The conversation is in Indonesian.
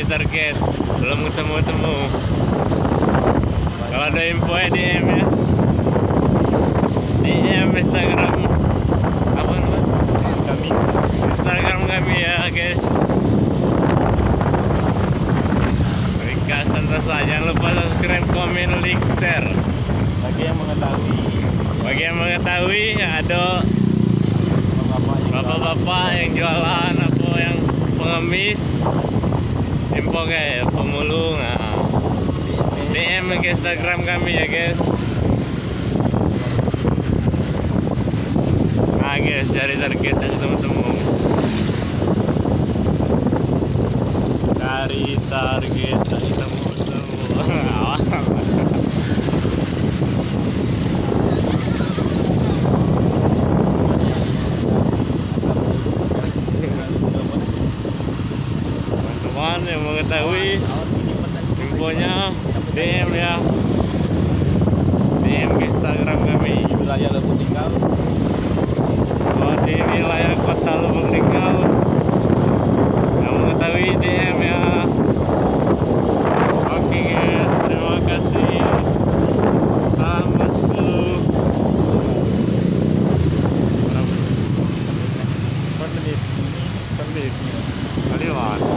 cari target. Belum ketemu temu kalau ada info ya DM ya. DM Instagram. Apa namanya? Kami. Instagram kami ya guys. Rika Santosa jangan lupa subscribe komen like share. Bagi yang mengetahui. Bagi yang mengetahui ada bapak-bapak yang jualan apa yang pengemis info kayak pemulung nah. DM ke Instagram kami ya guys. Nah guys cari target temu-temu cari target teman-teman yang mengetahui. Infonya DM ya. DM ke Instagram kami. Wilayah Lubuk Linggau oh, di wilayah kota Lubuk Linggau yang mengetahui DM ya. Oke guys terima kasih. Salam bosku. Berapa? Menit? สำเร็จสำเร็จก่อน